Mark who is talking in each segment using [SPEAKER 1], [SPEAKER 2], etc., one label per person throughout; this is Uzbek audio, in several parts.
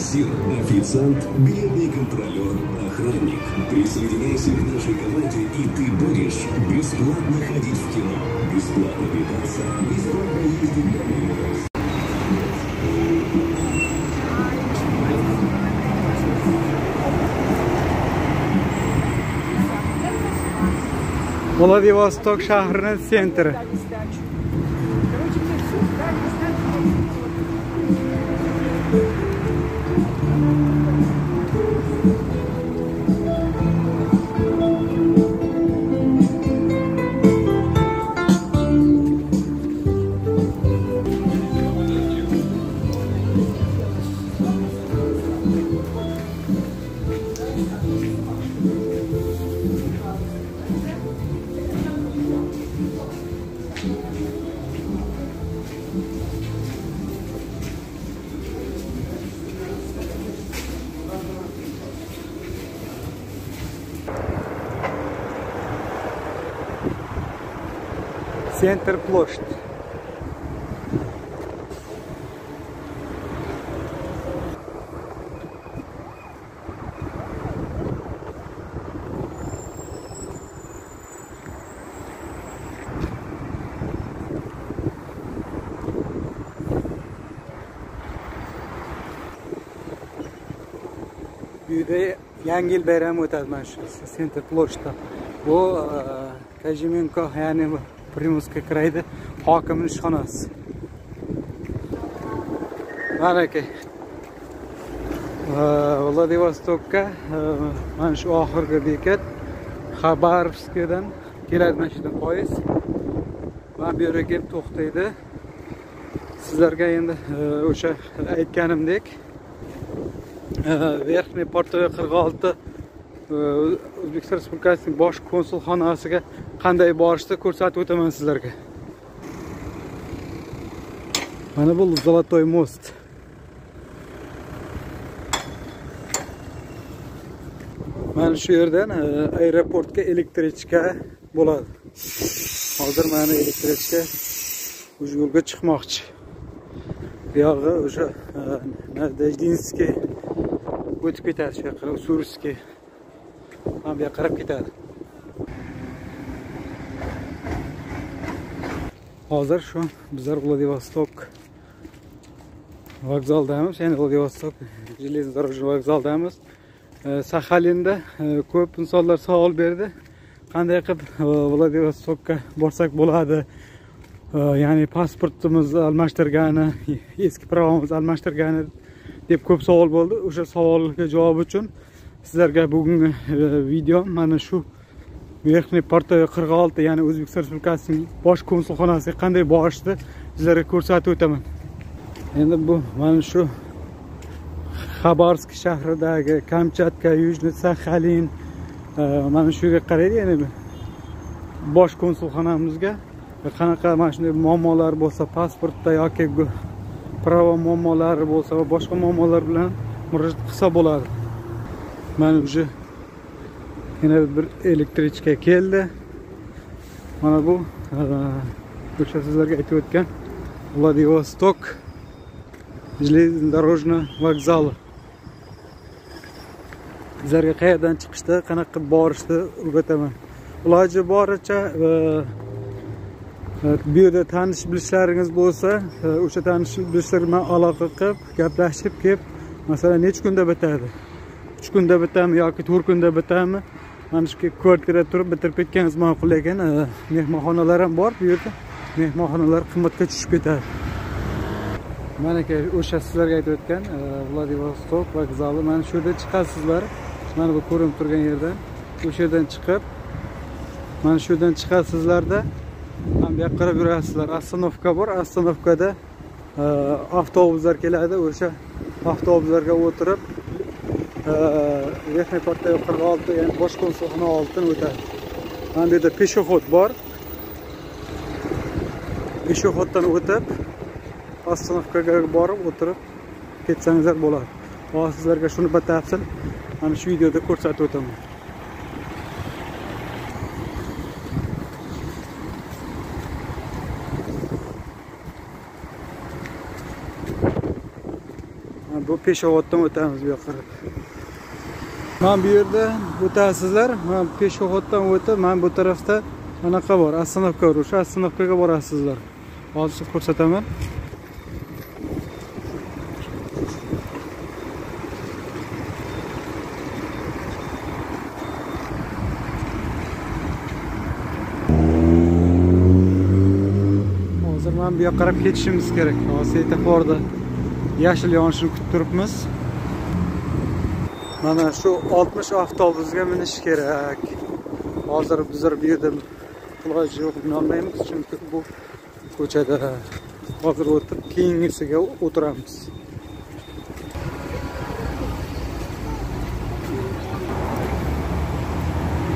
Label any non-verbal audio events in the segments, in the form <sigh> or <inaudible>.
[SPEAKER 1] Кассир, официант, бедный контролер, охранник. Присоединяйся к нашей команде, и ты будешь бесплатно ходить в кино, бесплатно питаться, бесплатно ездить на Эмirates.
[SPEAKER 2] Vladivostok shahrining sentri. Center площадь. Bu yerda yangi yil bayrami o'tadi mana shu Center ploshda. Bu e, Kajimenko, ya'ni bu Primorskiy hokimni ishxonasi. Mana aka. Vladivostokka eh, mana shu oxirgi bekat Xabarovskdan keladi mana shu poyezd. Mana bu yerga kelib to'xtaydi. Sizlarga endi eh, o'sha aytganimdek eh, Verxniy Portoy 46 O'zbekiston Respublikasining bosh konsulxonasiga qanday borishni ko'rsatib o'taman sizlarga. Mana bu Zolotoy most. Mana shu yerdan aeroportga elektrichka bo'ladi. Hozir mana elektrichka o'sha yo'lga chiqmoqchi. buyog'i o'sha e, Nadejdinskiy o'tib ketadi shu yoqqa Usurskiy ham bu yoqqa qarab ketadi hozir shu bizlar Vladivostok vokzaldamiz. Ya'ni Vladivostok железнодорожный vokzaldamiz Saxalinda э, э, ko'p insonlar savol berdi. Qanday qilib э, Vladivostokka borsak bo'ladi? Ya'ni pasportimizni almashtirgani <laughs> eski pravomizni almashtirgani deb ko'p savol bo'ldi. O'sha savolga javob uchun sizlarga bugungi e, video mana shu verxniy portoy qirq olti ya'ni o'zbekiston respublikasining bosh konsulxonasiga qanday borishni sizlarga ko'rsatib o'taman. Endi bu mana shu xabarovsk shahridagi kamchatka yujniy saxalin e, mana shu yerga qaraydi ya'ni bosh konsulxonamizga. E, qanaqa mana shunday muammolar bo'lsa pasportda yoki pravo muammolari bo'lsa va boshqa muammolar bilan murojaat qilsa bo'ladi. Mana уже Yine bir elektrichka keldi mana bu o'sha sizlarga aytib o'tgan vladivostok железнодорожный vokzali sizlarga qayerdan chiqishda, qanaqa qilib borishni o'rgataman. Iloji boricha e, e, bu yerda tanish bilishlaringiz bo'lsa e, o'sha tanish bilishlar bilan aloqa qilib gaplashib kelib masalan necha kunda bitadi? Uch kunda bitadimi yoki to'rt kunda bitadimi? Mana shu kvartirada turib bitirib ketganingiz ma'qul ekan. Mehmonxonalar ham bor bu yerda. Mehmonxonalar qimmatga tushib ketadi. Mana aka o'sha sizlarga aytib o'tgan vladivostok vokzali mana shu yerda chiqasizlar mana bu ko'rinib turgan yerdan. O'sha yerdan chiqib mana shu yerdan chiqasizlarda mana bu yoqqa qarab yurasizlar. Ostanovka bor. Ostanovkada avtobuslar keladi. O'sha avtobuslarga o'tirib верхний portay qirq olti ya'ni bosh konsulxona oldidan o'tadi mana bu yerda пешеход bor пешеходdan o'tib остановкаga borib o'tirib ketsangizlar bo'ladi hozir sizlarga shuni batafsil mana shu videoda ko'rsatib o'taman bu bu peshovoddan o'tamiz bu yoqqa mana bu yerda o'tasizlar. Mana peshovoddan o'tib mana bu tarafda anaqa bor ostanovka bor o'sha ostanovkaga borasizlar. Hozir ko'rsataman. Hozir mana bu yoqqa qarab ketishimiz kerak. Hozir svetoforda yashil yonishini kutib turibmiz. Mana shu 60 avtobusga minish kerak. Hozir bizlar bu yerda iloji yo'q minolmaymiz chunki bu ko'chada hozir o'tib keyingisiga o'tiramiz.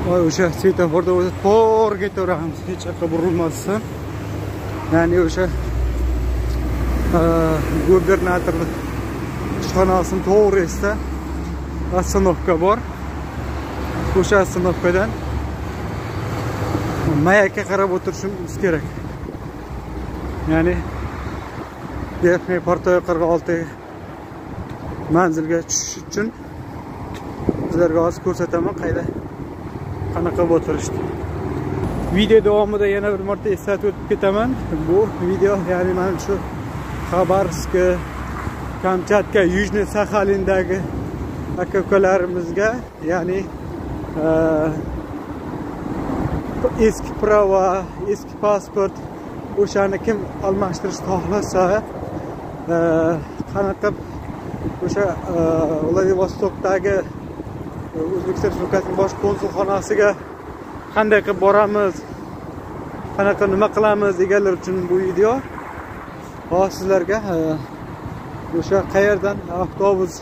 [SPEAKER 2] Voy o'sha svetoforda o'tib to'g'ri ketaveramiz hech yoqqa burilmasdan ya'ni o'sha gubernator ishxonasini to'g'risida остановка bor. O'sha остановкаdan mayakka qarab o'tirishimiz kerak. Ya'ni верхний portoy qirq olti manzilga tushish uchun sizlarga hozir ko'rsataman qayda qanaqa o'tirishni. Video davomida yana bir marta eslatib o'tib ketaman. Bu video ya'ni mana shu xabarsk kamchatka yujniy saxalindagi aka ukalarimizga ya'ni e, eski prava eski pasport o'shani kim almashtirishni xohlasa e, qanaqib o'sha e, vladivostokdagi o'zbekiston respublikasining bosh konsulxonasiga qanday qilib boramiz qanaqa nima qilamiz deganlar uchun bu video. Hozir sizlarga o'sha qayerdan avtobus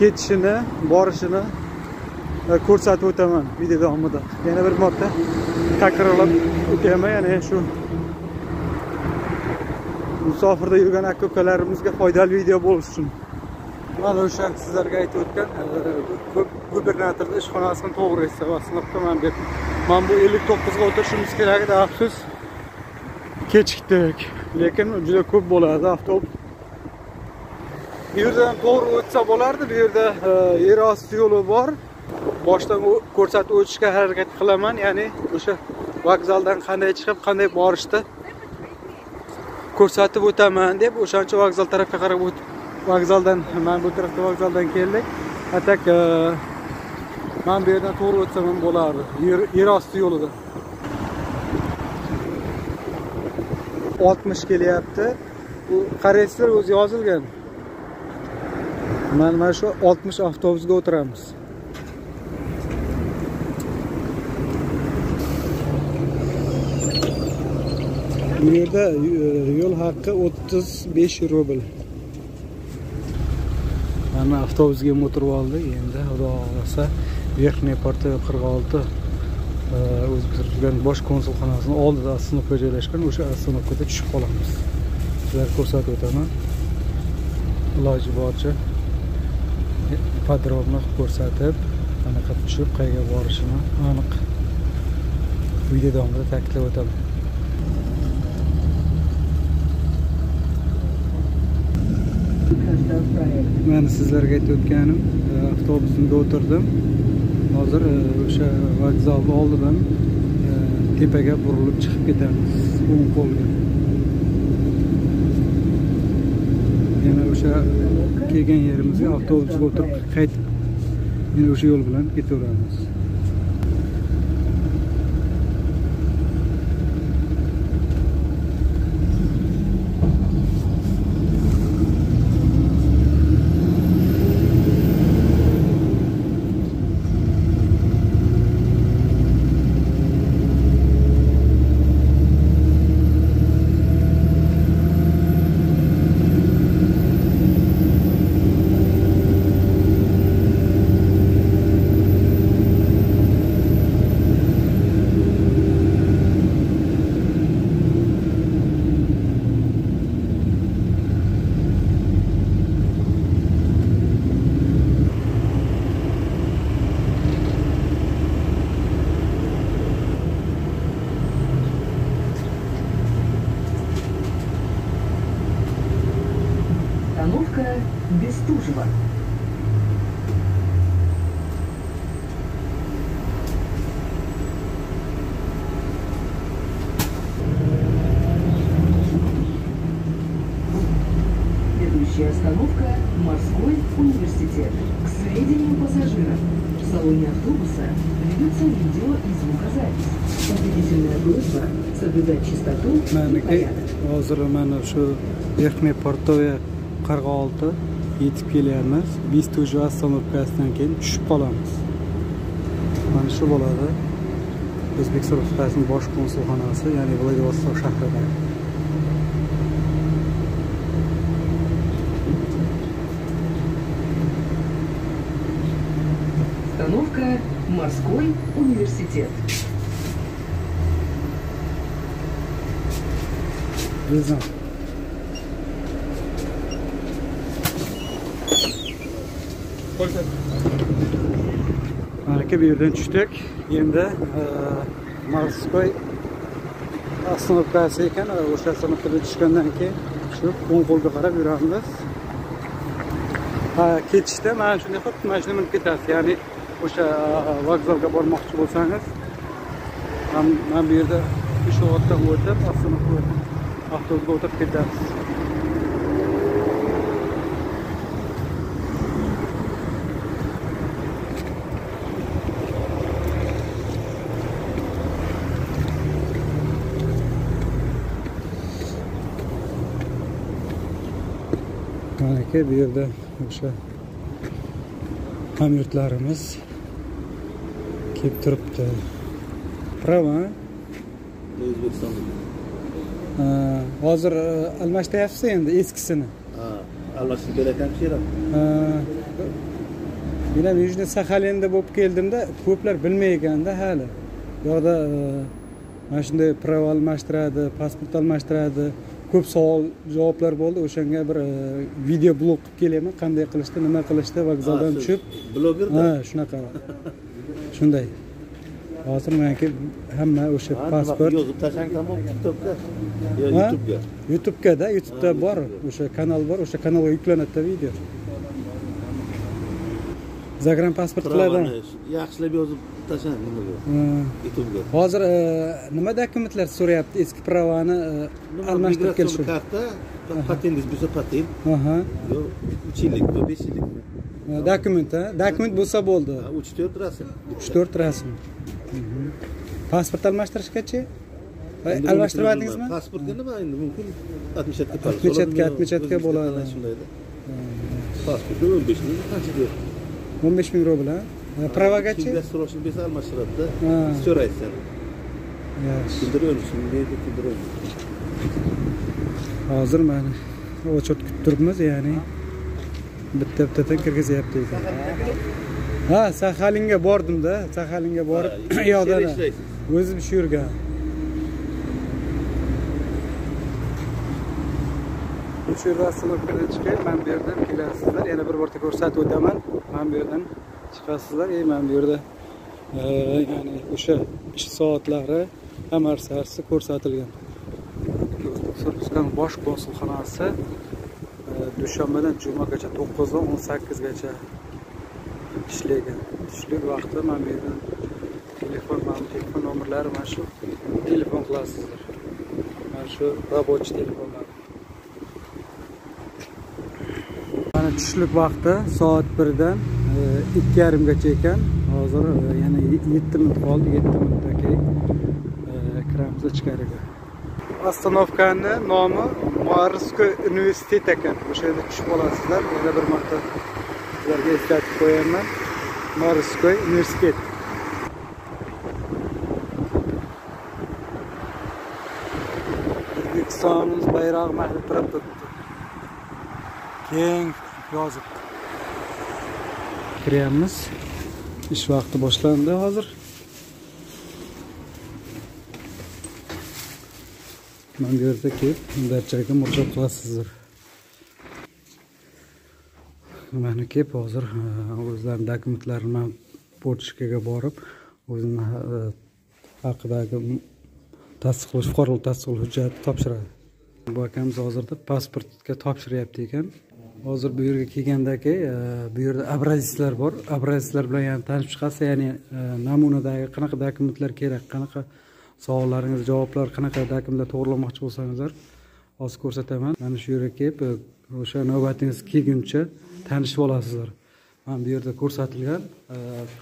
[SPEAKER 2] ketishini borishini ko'rsatib o'taman video davomida. Yana bir marta takrorlab o'taman ya'ni shu musofirda yurgan aka ukalarimizga foydali video bo'lishi uchun. Mana o'sha sizlarga aytib o'tgan gubernatorni ishxonasini to'g'risida man deb. Mana bu ellik to'qqizga o'tirishimiz kerak edi afsus. Kechikdik. Lekin juda ko'p bo'ladi avtobus bu yerdan to'g'ri o'tsa bo'lardi. Bu yerda e, yer osti yo'li bor. Boshdan ko'rsatib o'tishga harakat qilaman. Ya'ni o'sha vokzaldan qanday chiqib qanday borishni ko'rsatib o'taman deb o'shancha vokzal tarafga qarab o'tib vokzaldan mana bu tarafda vokzaldan keldik. A tak e, bu yerdan to'g'ri o'tsam ham bo'lardi. Yer osti yo'lida. Oltmish kelyapti. Bu qaraysizlar o'zi yozilgan. Mana mana shu oltmish avtobusga o'tiramiz. Bu yerda e, yo'l haqqi o'ttiz besh rubl. Mana avtobusga ham o'tirib oldik. Endi xudo xohlasa верхний porta qirq olti e, o'zbekiston bosh konsulxonasini oldida остановка joylashgan. O'sha остановкада tushib qolamiz. Sizlarga ko'rsatib o'taman. Iloji boricha. Подробно ko'rsatib qanaqa tushib qayerga borishini aniq video davomida ta'kidlab o'taman. Mana sizlarga aytib o'tganim e, avtobusimga o'tirdim. Hozir e, o'sha vokzalni oldidan e, tepaga burilib chiqib ketamiz o'ng qo'lga. Yana o'sha kelgan yerimizga avtobusga o'tirib qaytib yana o'sha yo'l bilan ketaveramiz.
[SPEAKER 3] Бестужева. Следующая остановка – Морской университет. К сведению пассажиров, в салоне автобуса ведется видео и звукозапись. Убедительная просьба соблюдать чистоту и порядок.
[SPEAKER 2] hozir mana shu верхний portoya yetib kelyapmiz bestuji ostanovkasidan keyin tushib qolamiz mana shu bo'ladi o'zbek respublikasining bosh konsulxonasi ya'ni vladivostok shahrida
[SPEAKER 3] Остановка Морской университет.
[SPEAKER 2] Biznes. Malaka bir yerdan tushdik. Endi e, Morskoy ostanovkasi ekan, o'sha ostanovkadan tushgandan keyin shu o'ng qo'lga qarab yuramiz. Ha, ketishda mana shunday xuddi mashina minib ketasiz. Ya'ni o'sha vokzalga bormoqchi bo'lsangiz, ham mana bu yerda Peshoboddan o'tib, ostanovka o'tib, avtobusga o'tib ketasiz. Manaka bu yerda o'sha hamyurtlarimiz kelib turibdi. Prava.
[SPEAKER 4] O'zbekistonda.
[SPEAKER 2] Hozir e, almashtiryapsiz endi eskisini.
[SPEAKER 4] Ha, almashtirib kerakam she'rim.
[SPEAKER 2] Ha, Men ham Yujniy Saxalinda bo'lib keldimda, ko'plar bilmayganda hali. Bu yoqda e, mana shunday prava almashtiradi, pasport almashtiradi. Ko'p savol javoblar bo'ldi. O'shanga bir e, video blog qilib kelyapman, qanday qilishdi, nima qilishdi, vokzaldan tushib.
[SPEAKER 4] blogerda.
[SPEAKER 2] Ha, shunaqa. Shunday. Hozir menga hamma o'sha pasport
[SPEAKER 4] yozib tashlanganmi TikTokka? Yo? YouTube'ga.
[SPEAKER 2] YouTube'da, YouTube'da bor, o'sha kanal bor, o'sha kanalga yuklanadi video. Zagran pasportlardan.
[SPEAKER 4] Pravani yaxshilab yozib tashlang nimaga?
[SPEAKER 2] Ha.
[SPEAKER 4] YouTube'ga.
[SPEAKER 2] Hozir e, nima dokumentlar so'rayapti eski pravani
[SPEAKER 4] Nima
[SPEAKER 2] almashtirib kelish
[SPEAKER 4] karta, patentingiz bo'lsa patent,
[SPEAKER 2] Aha.
[SPEAKER 4] yo 3 yillikmi, 5 yillikmi?
[SPEAKER 2] E, Dokument? Dokument bo'lsa bo'ldi.
[SPEAKER 4] Ha, 3-4 rasm.
[SPEAKER 2] 3-4 rasm. Mhm. Pasport almashtirishgachi? Almashtirdingizmi?
[SPEAKER 4] bilmayman. Pasportga nima endi mumkin 67 ga
[SPEAKER 2] 67 ga, 67 ga bo'ladi.
[SPEAKER 4] Shundayda. Pasportga 15 ming qancha deyapti?
[SPEAKER 2] 15 ming rubl, ha? E, Pravagachi?
[SPEAKER 4] Kimga срочно bersa almashtiradida.
[SPEAKER 2] Ha.
[SPEAKER 4] So'raysan.
[SPEAKER 2] Yaxshi.
[SPEAKER 4] Kimdir o'lishini deydi, kimdir.
[SPEAKER 2] Hozir mana ochot kutib turibmiz, ya'ni bitta bittadan kirgizyapti ekan. Ha, Saxalinga bordimda, Saxalinga borib,
[SPEAKER 4] Ha, <coughs>
[SPEAKER 2] yoqda
[SPEAKER 4] ishlar ishlaysiz.
[SPEAKER 2] o'zim shu yurgan. Shu yerda ostanovkadan mana bu yerdan kelasizlar. Yana bir marta ko'rsatib o'taman. Mana bu yerdan chiqasizlar. и mana bu yerda e, ya'ni o'sha ish soatlari hammasi narsasi ko'rsatilgan. Bosh konsulxonasi e, dushanbadan jumagacha 9 dan 18 gacha ishlaydi. Tushlik vaqti mana bu yerdan telefon, mana telefon nomerlari mana shu telefon qilasizlar. Mana shu рабочий telefonlar. Tushlik vaqti soat 1 dan 2:30 gacha ekan. Hozir e, yana 7 minut qoldi, 7 minutdan keyin kiramiz ichkariga. Ostanovkani nomi Mariskoy universitet ekan. O'sha yerda tushib olasizlar. Yana bir marta sizlarga eslatib qo'yaman. Mariskoy universitet. O'zbekistonimiz bayrog'i mana turib turibdi. Keng yozib. Kiryapmiz. Ish vaqti boshlandi hozir. Mana bu yerda kelib darchaga murojaat qilasizlar. Mana kelib hozir e, o'zlarini o'zlarining dokumentlarini man borib o'zini e, haqidagi tasdiqlash fuqarolik tasdiqlash hujjatini topshiradi. Bu akamiz hozirda pasportga topshiryapti ekan. Hozir bu yerga kelganda aka e, bu yerda abrazislar bor. Abrazislar bilan yana tanishib chiqasiz ya'ni e, namunadagi qanaqa dokumentlar kerak qanaqa savollaringiz javoblar qanaqa dokumentlar to'g'irlamoqchi bo'lsangizlar hozir ko'rsataman. Mana shu yerga kelib e, o'sha navbatingiz kelguncha tanishib olasizlar. Mana bu yerda ko'rsatilgan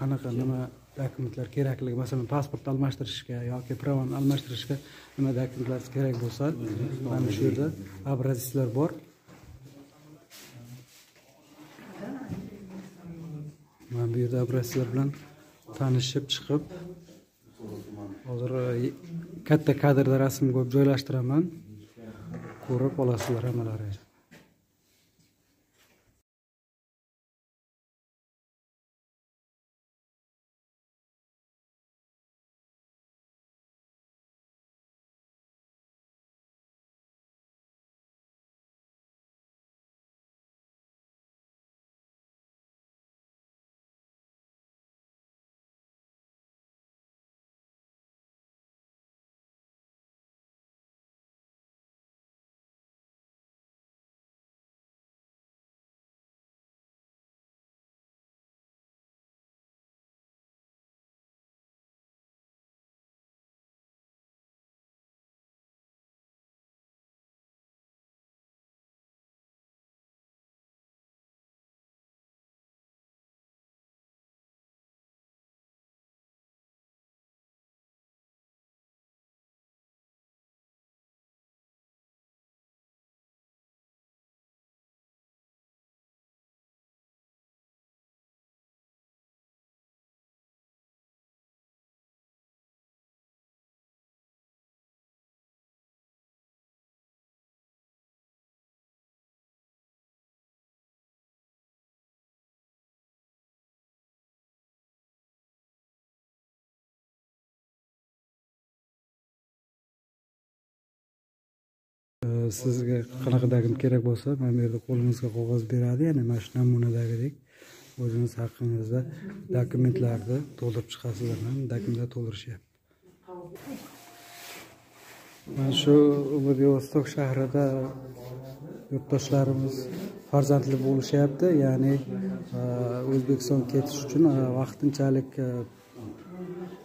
[SPEAKER 2] qanaqa nima dokumentlar kerakligi masalan pasport almashtirishga yoki pravani almashtirishga nima dokumentlar kerak bo'lsa mana shu yerda abrazislar bor. Mana bu yerda abrasizlar bilan tanishib chiqib hozir e, katta kadrda rasm qo'yib joylashtiraman ko'rib olasizlar hammalaringiz sizga qanaqadagim kerak bo'lsa mana bu yerda qo'lingizga qog'oz beradi ya'ni mana shu namunadagidek o'zingiz haqingizda dokumentlarni to'ldirib chiqasizlar mana dokumentlar to'ldirishyapti. Mana shu vladivostok shahrida yurtdoshlarimiz farzandli bo'lishyapti ya'ni e, o'zbekiston o'zbekistonga ketish uchun e, vaqtinchalik e,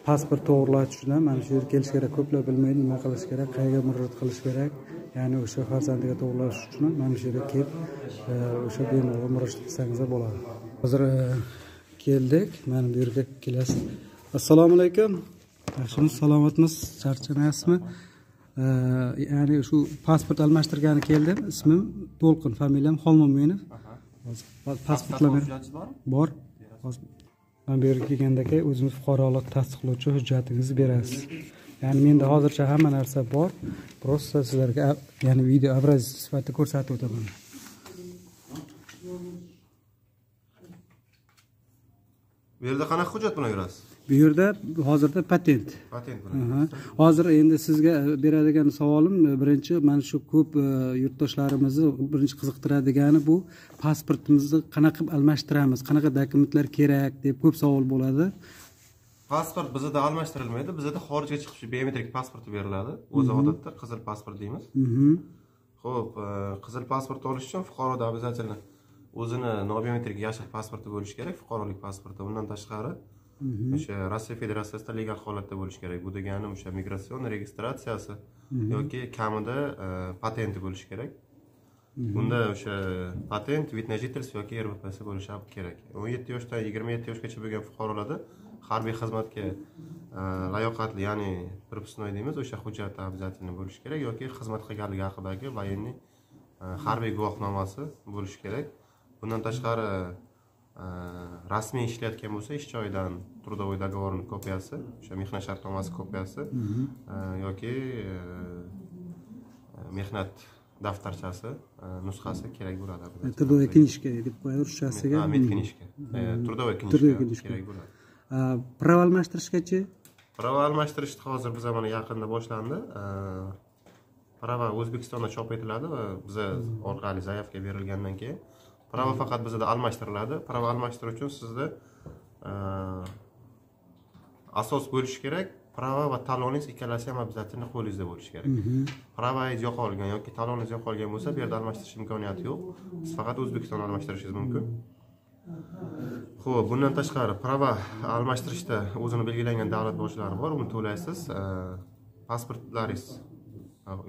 [SPEAKER 2] pasport to'g'irlash uchun ham mana shu yerga kelish kerak ko'plar bilmaydi nima qilish kerak qayerga murojaat qilish kerak. Ya'ni o'sha farzandiga to'g'irlash uchun mana shu yerga kelib e, o'sha bemalol murojaat qilsangizlar bo'ladi. Hozir e, keldik. Mana bu yerga kelasiz. Assalomu alaykum. Yaxshimisiz salomatmisiz charchamayapsizmi? E, ya'ni shu pasport almashtirgani keldim. Ismim to'lqin familiyam xolmo'minov pasportlar bor. Hozir mana bu yerga kelganda aka o'zimiz fuqarolik tasdiqlovchi hujjatingizni berasiz ya'ni menda hozircha hamma narsa bor. Просто sizlarga ya'ni video образец sifatida ko'rsatib o'taman.
[SPEAKER 4] Bu yerda qanaqa hujjat bilan yurasiz?
[SPEAKER 2] Bu yerda hozirda patent.
[SPEAKER 4] Patent bilan
[SPEAKER 2] hozir endi sizga beradigan savolim e, birinchi mana shu ko'p e, yurtdoshlarimizni birinchi qiziqtiradigani bu pasportimizni qanaqa qilib almashtiramiz qanaqa dokumentlar kerak deb ko'p savol bo'ladi
[SPEAKER 4] pasport bizada almashtirilmaydi. Bizada xorijga chiqish biometrik pasporti beriladi. O'zi odatda qizil pasport deymiz. Ho'p e, qizil pasport olish uchun fuqaroda обязательно o'zini nobiometrik yashil pasporti bo'lishi kerak fuqarolik pasporti. Undan tashqari o'sha rossiya federatsiyasida legal holatda bo'lishi kerak. Bu degani o'sha migratsion registratsiyasi yoki kamida e, patenti bo'lishi kerak. Bunda o'sha patent вид на жительство yoki rvps bo'lishi kerak. o'n yetti yoshdan yigirma yetti yoshgacha bo'lgan fuqarolarda harbiy xizmatga e, layoqatli ya'ni пропускной deymiz o'sha hujjat обязательно bo'lishi kerak yoki xizmat qilganligi haqidagi военный e, harbiy guvohnomasi bo'lishi kerak. Bundan tashqari e, rasmiy ishlayotgan bo'lsa ish joyidan трудовой договорni kopiyasi o'sha mehnat shartnomasi kopiyasi e, yoki mehnat daftarchasi nusxasi kerak bo'ladi
[SPEAKER 2] трудовая книжка deb qo'yadi ruschasiga.
[SPEAKER 4] Ha Трудовой knижка
[SPEAKER 2] книжка.
[SPEAKER 4] kerak bo'ladi
[SPEAKER 2] prava almashtirishgachi
[SPEAKER 4] prava almashtirishni hozir biz mana yaqinda boshlandi prava o'zbekistonda chop etiladi va biza orqali zaявка berilgandan keyin prava faqat bizada almashtiriladi prava almashtirish uchun sizda asos bo'lishi kerak prava va taloningiz ikkalasi ham обязательно qo'lingizda bo'lishi kerak pravangiz yo'qolgan yoki taloningiz yo'qolgan bo'lsa bu yerda almashtirish imkoniyati yo'q siz faqat o'zbekistonda almashtirishingiz mumkin ho'p bundan tashqari prava almashtirishda o'zini belgilangan davlat bojlari bor uni to'laysiz. Pasportlaringiz.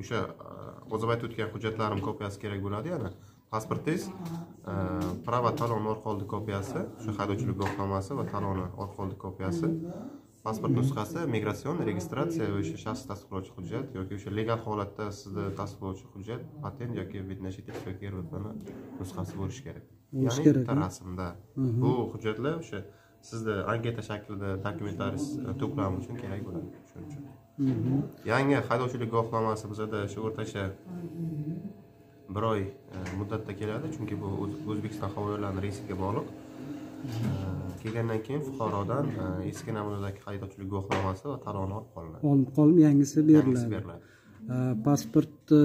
[SPEAKER 4] O'sha e, hozir aytib o'tgan hujjatlarim kopiyasi kerak bo'ladi yana. Pasportingiz e, prava talon orqali kopiyasi o'sha haydovchilik guvohnomasi va taloni orqali kopiyasi. Pasport nusxasi migratsion registratsiya va o'sha shaxs tasdiqlovchi hujjat yoki o'sha legal holatda sizni tasdiqlovchi hujjat patent yoki вид на жительство yoki rbni nusxasi bo'lishi kerak. Ya'ni bitta rasmda. Bu hujjatlar o'sha sizni anketa shaklida dokumentlaringiz e, to'plami uchun kerak bo'ladi shuning uchun. Yangi haydovchilik guvohnomasi bizada shu o'rtacha bir oy e, muddatda keladi chunki bu O'z- o'zbekiston havo yo'llari reysiga bog'liq kelgandan keyin fuqarodan e, eski namunadagi haydovchilik guvohnomasi va taloni olib qolinadi.
[SPEAKER 2] Olib qolib yangisi beriladi. e,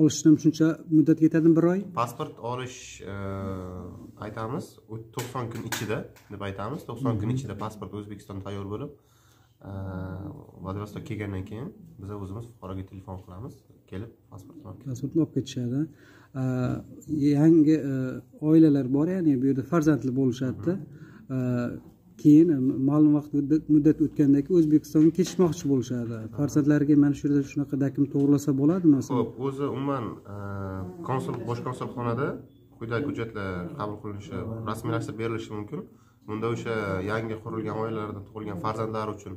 [SPEAKER 2] olishdan shuncha muddat ketadimi bir oy?
[SPEAKER 4] Pasport olish e, aytamiz to'qson kun ichida deb aytamiz. To'qson kun ichida pasport o'zbekistonda tayyor bo'lib vladivostok kelgandan keyin biz o'zimiz fuqaroga telefon qilamiz kelib pasportini olib
[SPEAKER 2] pasportni olib ketishadi. Yangi e, oilalar bor ya'ni bu yerda farzandli bo'lishadida. Keyin e, ma'lum vaqt muddat- muddat o'tgandan keyin o'zbekistonga ketishmoqchi bo'lishadi. Farzandlariga mana shu yerda shunaqa dokument to'g'irlasa bo'ladimi masalan?
[SPEAKER 4] Ho'p o'zi umuman e, konsul bosh konsulxonada quyidagi hujjatlar qabul qilinishi rasmiylashtirib berilishi mumkin bunda o'sha yangi qurilgan oilalardan tug'ilgan farzandlar uchun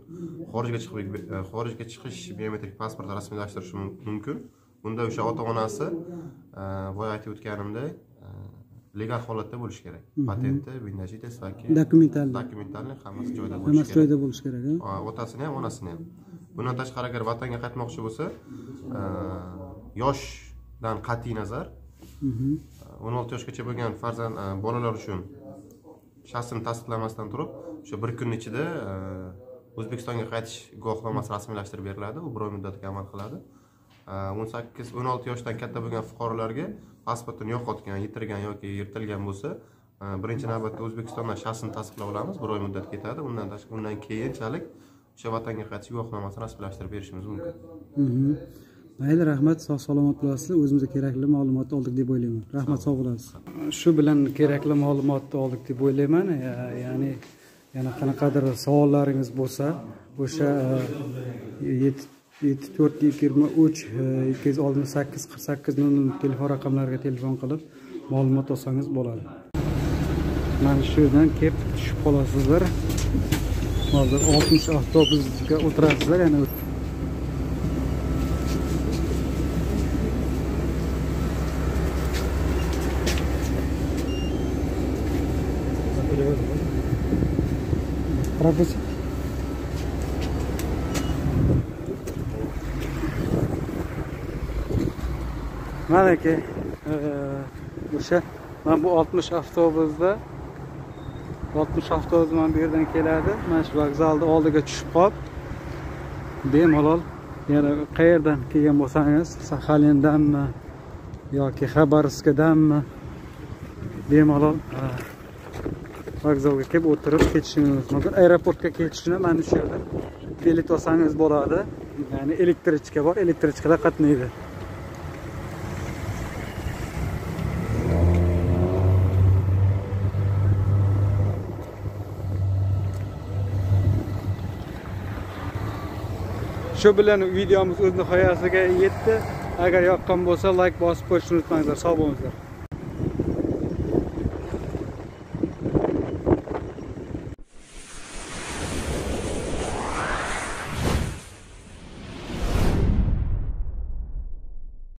[SPEAKER 4] xorijga chiqib e, xorijga chiqish biometrik pasporti rasmiylashtirishi mum- mumkin. Bunda o'sha ota onasi e, boya aytib o'tganimdek e, legal holatda bo'lishi kerak. Patenti жительство yoki
[SPEAKER 2] dokumentalniy
[SPEAKER 4] dokumentalniy hammasi joyida bo'lishi
[SPEAKER 2] hammasi
[SPEAKER 4] kerak.
[SPEAKER 2] joyida bo'lishi kerak
[SPEAKER 4] otasini ham onasini ham. Bundan tashqari agar vatanga qaytmoqchi bo'lsa e, yoshdan qat'iy nazar. O'n olti yoshgacha bo'lgan farzand e, bolalar uchun shaxsini tasdiqlamasdan turib o'sha bir kun ichida e, o'zbekistonga qaytish guvohnomasi rasmiylashtirib beriladi. U bir oy muddatga amal qiladi. E, o'n sakkiz o'n olti yoshdan katta bo'lgan fuqarolarga pasportini yo'qotgan yitirgan yoki yirtilgan bo'lsa e, birinchi navbatda o'zbekistondan shaxsini tasdiqlab olamiz. Bir oy muddat ketadi undan tashqari undan keyinchalik o'sha vatanga qaytish guvohnomasini rasmiylashtirib berishimiz mumkin.
[SPEAKER 2] Mayli rahmat. Sog' salomat bo'lasizlar o'zimizga kerakli ma'lumotni oldik deb o'ylayman. Rahmat sog' bo'lasiz. Shu bilan kerakli ma'lumotni oldik deb o'ylayman. Ya'ni yana qanaqadir savollaringiz bo'lsa o'sha e, yetti yetti to'rt yigirma uch e, ikki yuz oltmish sakkiz qirq sakkiz nol nol telefon raqamlariga telefon qilib ma'lumot olsangiz bo'ladi. Mana shu yerdan kelib tushib qolasizlar hozir oltmish avtobusga o'tirasizlar yana manaki e, o'sha mana bu oltmish avtobusda oltmish avtobus mana bu yerdan keladi. Mana shu vokzalni oldiga tushib qolib bemalol yana qayerdan kelgan bo'lsangiz saxalindanmi yoki xabarovskadanmi bemalol e, vokzalga kelib o'tirib ketishingiz mumkin. Aeroportga ketishni mana shu yerda bilet olsangiz bo'ladi. Ya'ni elektrichka bor elektrichkalar qatnaydi. Shu bilan videomiz o'z nihoyasiga yetdi. Agar yoqqan bo'lsa layk bosib qo'yishni unutmanglar. Sog' bo'linglar.